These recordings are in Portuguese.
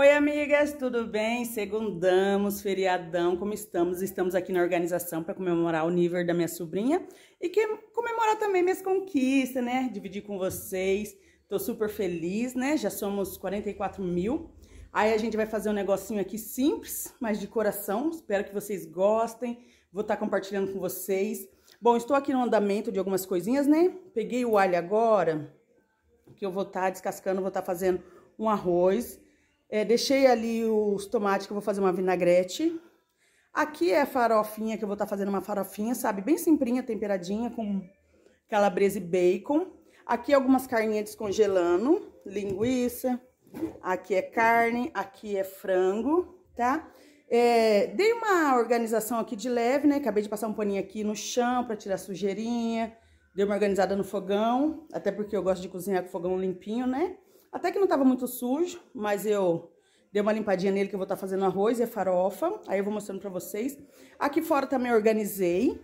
Oi, amigas, tudo bem? Segundamos, feriadão, como estamos? Estamos aqui na organização para comemorar o nível da minha sobrinha e comemorar também minhas conquistas, né? Dividir com vocês. Tô super feliz, né? Já somos 44 mil. Aí a gente vai fazer um negocinho aqui simples, mas de coração. Espero que vocês gostem. Vou estar tá compartilhando com vocês. Bom, estou aqui no andamento de algumas coisinhas, né? Peguei o alho agora, que eu vou estar tá descascando, vou estar tá fazendo um arroz. É, deixei ali os tomates que eu vou fazer uma vinagrete. Aqui é a farofinha, que eu vou estar tá fazendo uma farofinha, sabe? Bem simplinha, temperadinha, com calabresa e bacon. Aqui algumas carninhas descongelando, linguiça. Aqui é carne, aqui é frango, tá? É, dei uma organização aqui de leve, né? Acabei de passar um paninho aqui no chão para tirar sujeirinha. Dei uma organizada no fogão, até porque eu gosto de cozinhar com fogão limpinho, né? Até que não tava muito sujo, mas eu dei uma limpadinha nele que eu vou estar tá fazendo arroz e farofa. Aí eu vou mostrando pra vocês. Aqui fora também organizei.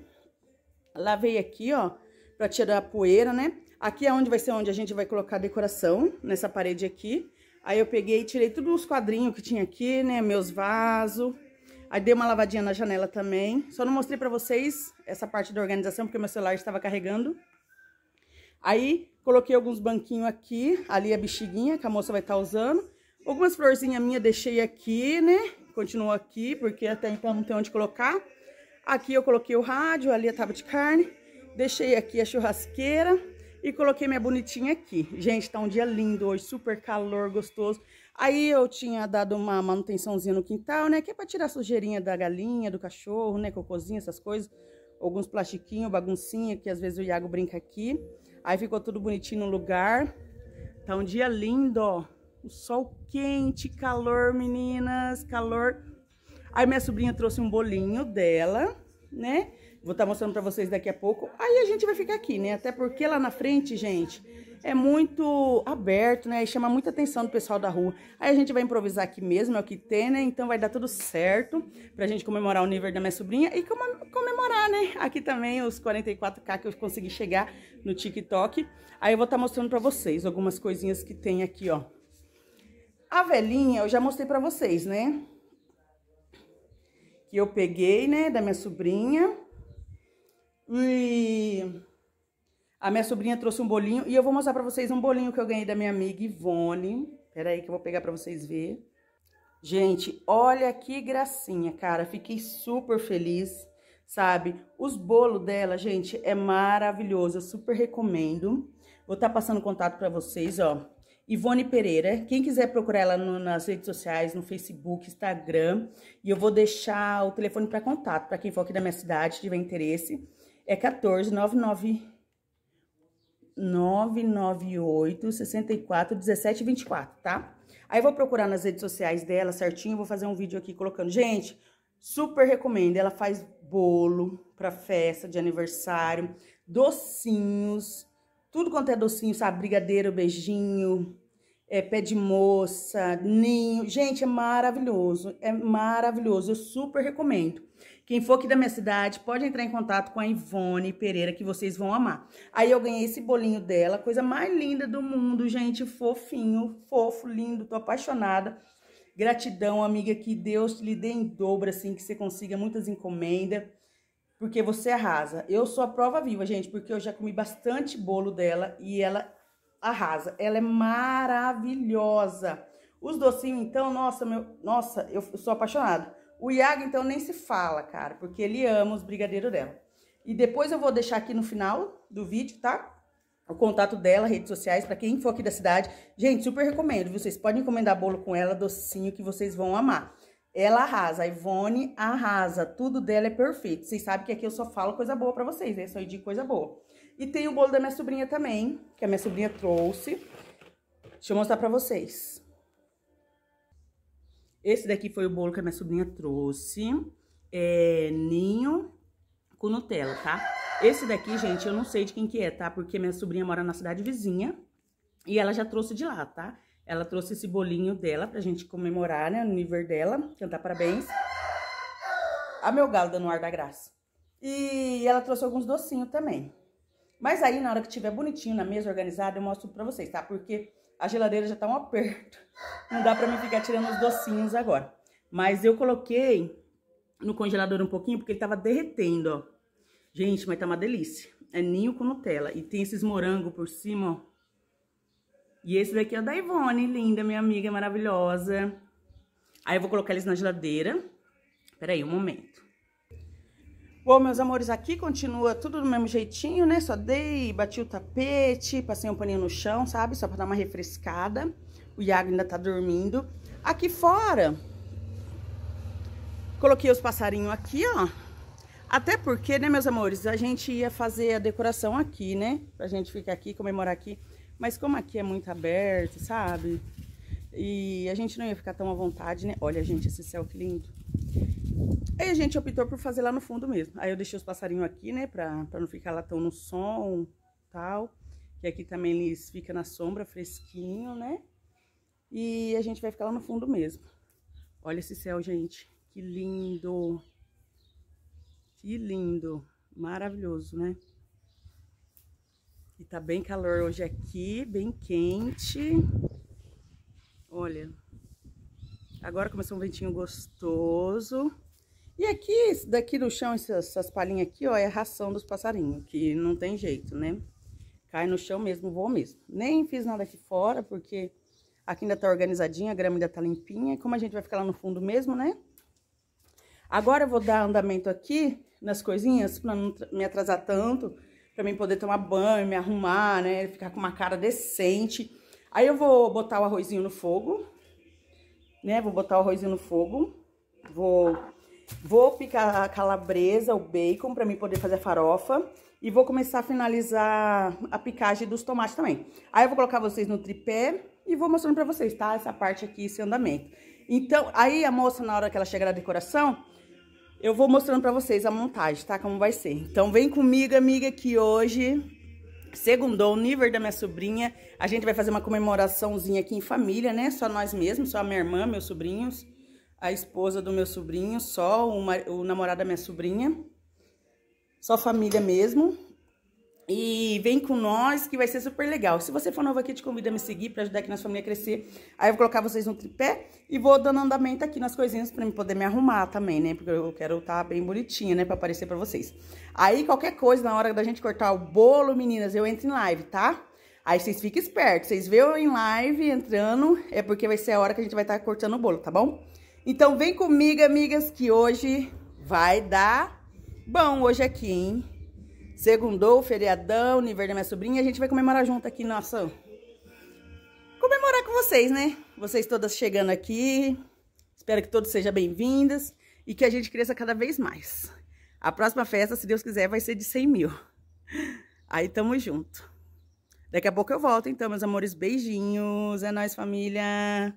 Lavei aqui, ó, pra tirar a poeira, né? Aqui é onde vai ser onde a gente vai colocar a decoração, nessa parede aqui. Aí eu peguei e tirei todos os quadrinhos que tinha aqui, né? Meus vasos. Aí dei uma lavadinha na janela também. Só não mostrei pra vocês essa parte da organização, porque meu celular estava carregando. Aí, coloquei alguns banquinhos aqui, ali a bexiguinha que a moça vai estar tá usando. Algumas florzinhas minhas deixei aqui, né? Continuou aqui, porque até então não tem onde colocar. Aqui eu coloquei o rádio, ali a tábua de carne. Deixei aqui a churrasqueira e coloquei minha bonitinha aqui. Gente, tá um dia lindo hoje, super calor, gostoso. Aí eu tinha dado uma manutençãozinha no quintal, né? Que é pra tirar a sujeirinha da galinha, do cachorro, né? Cocôzinho, essas coisas. Alguns plastiquinhos, baguncinha, que às vezes o Iago brinca aqui. Aí ficou tudo bonitinho no lugar. Tá um dia lindo, ó. O sol quente, calor, meninas, calor. Aí minha sobrinha trouxe um bolinho dela, né? Vou estar tá mostrando pra vocês daqui a pouco. Aí a gente vai ficar aqui, né? Até porque lá na frente, gente, é muito aberto, né? E chama muita atenção do pessoal da rua. Aí a gente vai improvisar aqui mesmo, é o que tem, né? Então vai dar tudo certo pra gente comemorar o nível da minha sobrinha e comemorar, né? Aqui também os 44k que eu consegui chegar no TikTok. Aí eu vou estar tá mostrando pra vocês algumas coisinhas que tem aqui, ó. A velhinha eu já mostrei pra vocês, né? Que eu peguei, né, da minha sobrinha. E a minha sobrinha trouxe um bolinho e eu vou mostrar pra vocês um bolinho que eu ganhei da minha amiga Ivone. Pera aí que eu vou pegar pra vocês verem. Gente, olha que gracinha, cara. Fiquei super feliz, sabe? Os bolos dela, gente, é maravilhoso. Eu super recomendo. Vou estar tá passando contato pra vocês, ó. Ivone Pereira. Quem quiser procurar ela no, nas redes sociais, no Facebook, Instagram. E eu vou deixar o telefone para contato, para quem for aqui da minha cidade, tiver interesse. É 14 99 998 64 17 24, tá? Aí eu vou procurar nas redes sociais dela certinho, vou fazer um vídeo aqui colocando. Gente, super recomendo. Ela faz bolo para festa de aniversário, docinhos, tudo quanto é docinho, sabe? Brigadeiro, beijinho, é, pé de moça, ninho. Gente, é maravilhoso, é maravilhoso. Eu super recomendo. Quem for aqui da minha cidade, pode entrar em contato com a Ivone Pereira, que vocês vão amar. Aí eu ganhei esse bolinho dela, coisa mais linda do mundo, gente, fofinho, fofo, lindo, tô apaixonada. Gratidão, amiga, que Deus lhe dê em dobro, assim, que você consiga muitas encomendas, porque você arrasa. Eu sou a prova viva, gente, porque eu já comi bastante bolo dela e ela arrasa. Ela é maravilhosa. Os docinhos, então, nossa, meu, nossa, eu sou apaixonada. O Iago, então, nem se fala, cara, porque ele ama os brigadeiros dela. E depois eu vou deixar aqui no final do vídeo, tá? O contato dela, redes sociais, para quem for aqui da cidade. Gente, super recomendo? Vocês podem encomendar bolo com ela, docinho, que vocês vão amar. Ela arrasa, a Ivone arrasa, tudo dela é perfeito. Vocês sabem que aqui eu só falo coisa boa pra vocês, né? Só de coisa boa. E tem o bolo da minha sobrinha também, que a minha sobrinha trouxe. Deixa eu mostrar pra vocês. Esse daqui foi o bolo que a minha sobrinha trouxe. É ninho com Nutella, tá? Esse daqui, gente, eu não sei de quem que é, tá? Porque minha sobrinha mora na cidade vizinha e ela já trouxe de lá, tá? Ela trouxe esse bolinho dela pra gente comemorar, né? O nível dela, cantar parabéns. A meu galo dando ar da graça. E ela trouxe alguns docinhos também. Mas aí, na hora que tiver bonitinho na mesa, organizada, eu mostro pra vocês, tá? Porque a geladeira já tá um aperto. Não dá pra mim ficar tirando os docinhos agora. Mas eu coloquei no congelador um pouquinho, porque ele tava derretendo, ó. Gente, mas tá uma delícia. É ninho com Nutella. E tem esses morango por cima, ó. E esse daqui é o da Ivone, linda, minha amiga maravilhosa. Aí eu vou colocar eles na geladeira. Peraí, um momento. Bom, meus amores, aqui continua tudo do mesmo jeitinho, né? Só dei, bati o tapete, passei um paninho no chão, sabe? Só pra dar uma refrescada. O Iago ainda tá dormindo. Aqui fora, coloquei os passarinhos aqui, ó. Até porque, né, meus amores, a gente ia fazer a decoração aqui, né? Pra gente ficar aqui, comemorar aqui. Mas como aqui é muito aberto, sabe? E a gente não ia ficar tão à vontade, né? Olha, gente, esse céu que lindo. Aí a gente optou por fazer lá no fundo mesmo. Aí eu deixei os passarinhos aqui, né, pra, pra não ficar lá tão no som tal. Que aqui também eles ficam na sombra, fresquinho, né? E a gente vai ficar lá no fundo mesmo. Olha esse céu, gente. Que lindo. Que lindo. Maravilhoso, né? E tá bem calor hoje aqui, bem quente. Olha. Agora começou um ventinho gostoso. E aqui, daqui do chão, essas, essas palhinhas aqui, ó, é a ração dos passarinhos, que não tem jeito, né? Cai no chão mesmo, vou mesmo. Nem fiz nada aqui fora, porque aqui ainda tá organizadinha, a grama ainda tá limpinha. Como a gente vai ficar lá no fundo mesmo, né? Agora eu vou dar andamento aqui nas coisinhas, pra não me atrasar tanto, pra mim poder tomar banho, me arrumar, né? Ficar com uma cara decente. Aí eu vou botar o arrozinho no fogo, né? Vou botar o arrozinho no fogo, vou Vou picar a calabresa, o bacon, pra mim poder fazer a farofa. E vou começar a finalizar a picagem dos tomates também. Aí eu vou colocar vocês no tripé e vou mostrando pra vocês, tá? Essa parte aqui, esse andamento. Então, aí a moça, na hora que ela chegar na decoração, eu vou mostrando pra vocês a montagem, tá? Como vai ser. Então, vem comigo, amiga, que hoje, segundou o nível da minha sobrinha. A gente vai fazer uma comemoraçãozinha aqui em família, né? Só nós mesmos, só a minha irmã, meus sobrinhos a esposa do meu sobrinho, só o, o namorado da minha sobrinha, só família mesmo. E vem com nós que vai ser super legal. Se você for novo aqui, te convido a me seguir para ajudar aqui na família a crescer. Aí eu vou colocar vocês no tripé e vou dando andamento aqui nas coisinhas para poder me arrumar também, né? Porque eu quero estar tá bem bonitinha, né? Para aparecer para vocês. Aí qualquer coisa, na hora da gente cortar o bolo, meninas, eu entro em live, tá? Aí vocês fiquem espertos. Vocês veem eu em live entrando, é porque vai ser a hora que a gente vai estar tá cortando o bolo, tá bom? Então vem comigo, amigas, que hoje vai dar bom hoje aqui, hein? Segundou, feriadão, nível da minha sobrinha, a gente vai comemorar junto aqui, nossa... Comemorar com vocês, né? Vocês todas chegando aqui, espero que todos sejam bem-vindas e que a gente cresça cada vez mais. A próxima festa, se Deus quiser, vai ser de 100 mil. Aí tamo junto. Daqui a pouco eu volto, então, meus amores. Beijinhos. É nóis, família.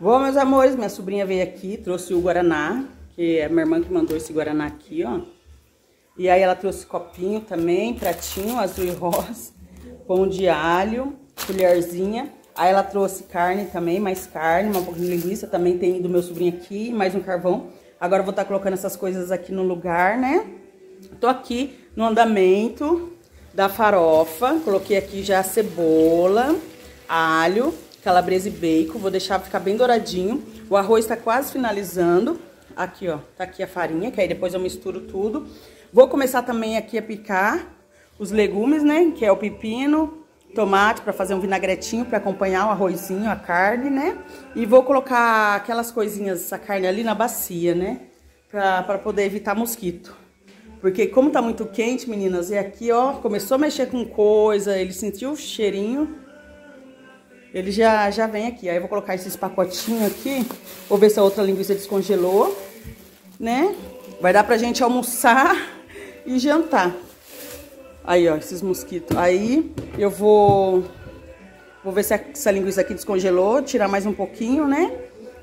Bom, meus amores, minha sobrinha veio aqui, trouxe o Guaraná, que é minha irmã que mandou esse Guaraná aqui, ó. E aí ela trouxe copinho também, pratinho, azul e rosa, pão de alho, colherzinha. Aí ela trouxe carne também, mais carne, uma pouquinho de linguiça, também tem do meu sobrinho aqui, mais um carvão. Agora eu vou estar tá colocando essas coisas aqui no lugar, né? Tô aqui no andamento da farofa, coloquei aqui já a cebola, alho, calabresa e bacon, vou deixar ficar bem douradinho. O arroz tá quase finalizando. Aqui, ó, tá aqui a farinha, que aí depois eu misturo tudo. Vou começar também aqui a picar os legumes, né, que é o pepino, tomate para fazer um vinagretinho para acompanhar o arrozinho, a carne, né? E vou colocar aquelas coisinhas, essa carne ali na bacia, né? Para poder evitar mosquito. Porque como tá muito quente, meninas, e aqui, ó, começou a mexer com coisa, ele sentiu o cheirinho, ele já, já vem aqui. Aí eu vou colocar esses pacotinhos aqui, vou ver se a outra linguiça descongelou, né? Vai dar pra gente almoçar e jantar. Aí, ó, esses mosquitos. Aí eu vou... Vou ver se essa linguiça aqui descongelou, tirar mais um pouquinho, né?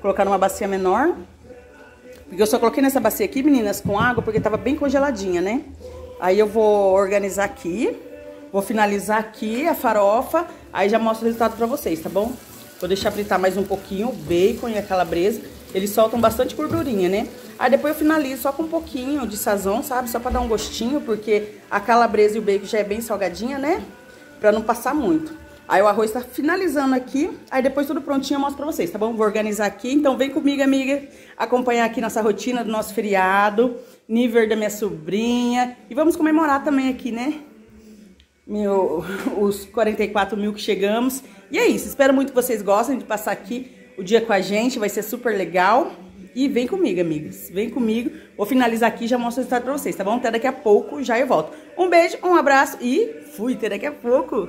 Colocar numa bacia menor. Porque eu só coloquei nessa bacia aqui, meninas, com água, porque tava bem congeladinha, né? Aí eu vou organizar aqui. Vou finalizar aqui a farofa, aí já mostro o resultado pra vocês, tá bom? Vou deixar fritar mais um pouquinho o bacon e a calabresa. Eles soltam bastante gordurinha, né? Aí depois eu finalizo só com um pouquinho de sazão, sabe? Só pra dar um gostinho, porque a calabresa e o bacon já é bem salgadinha, né? Pra não passar muito. Aí o arroz tá finalizando aqui, aí depois tudo prontinho eu mostro pra vocês, tá bom? Vou organizar aqui, então vem comigo, amiga, acompanhar aqui nossa rotina do nosso feriado, nível da minha sobrinha, e vamos comemorar também aqui, né? Meu, os 44 mil que chegamos. E é isso, espero muito que vocês gostem de passar aqui o dia com a gente, vai ser super legal. E vem comigo, amigos. Vem comigo. Vou finalizar aqui e já mostro o resultado pra vocês, tá bom? Até daqui a pouco, já eu volto. Um beijo, um abraço e fui. Até daqui a pouco.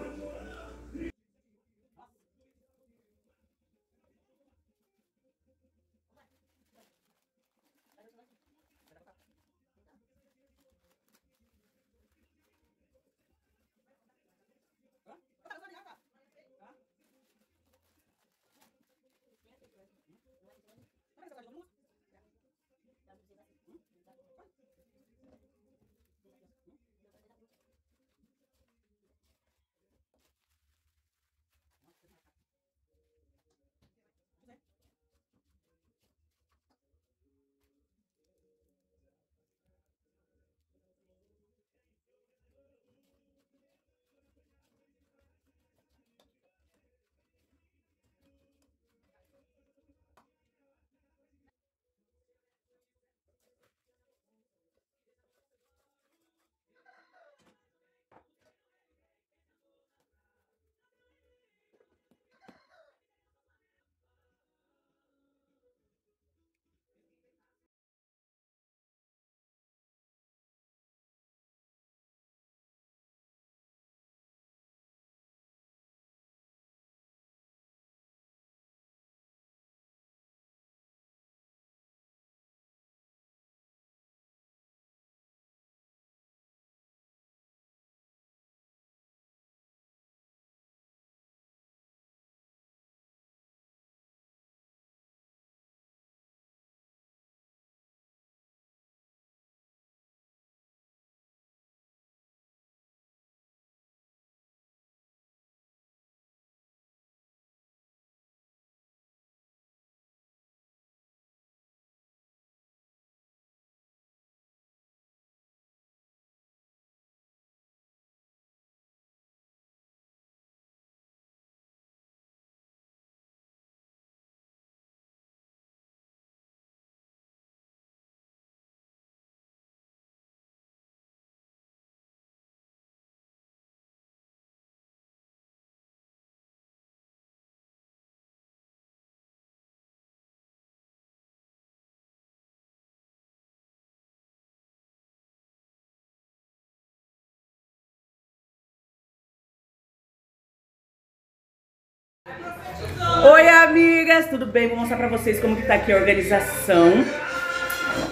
Oi, amigas, tudo bem? Vou mostrar pra vocês como que tá aqui a organização.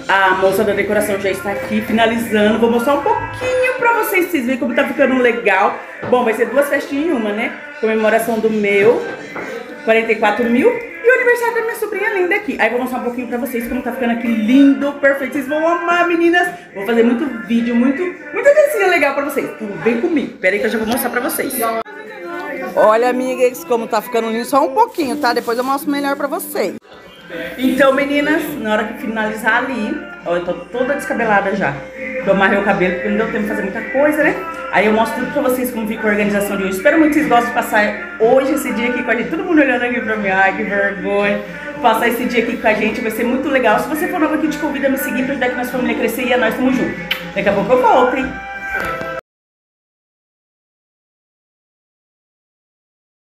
A moça da decoração já está aqui finalizando. Vou mostrar um pouquinho pra vocês, vocês verem como tá ficando legal. Bom, vai ser duas festinhas em uma, né? Comemoração do meu, 44 mil, e o aniversário da minha sobrinha linda aqui. Aí vou mostrar um pouquinho pra vocês como tá ficando aqui lindo, perfeito. Vocês vão amar, meninas. Vou fazer muito vídeo, muito, muita dancinha legal pra vocês. Então, vem comigo. Pera aí que eu já vou mostrar pra vocês. Olha, amigas, como tá ficando lindo. Só um pouquinho, tá? Depois eu mostro melhor pra vocês. Então, meninas, na hora que finalizar ali, ó, eu tô toda descabelada já. Eu amarrei o cabelo porque não deu tempo de fazer muita coisa, né? Aí eu mostro tudo pra vocês como fica a organização de hoje. Espero muito que vocês gostem de passar hoje esse dia aqui com a gente. Todo mundo olhando aqui pra mim. Ai, que vergonha. Passar esse dia aqui com a gente vai ser muito legal. Se você for novo aqui, te convido a me seguir pra ajudar que nossa família crescer e a nós estamos juntos. Daqui a pouco eu volto, hein?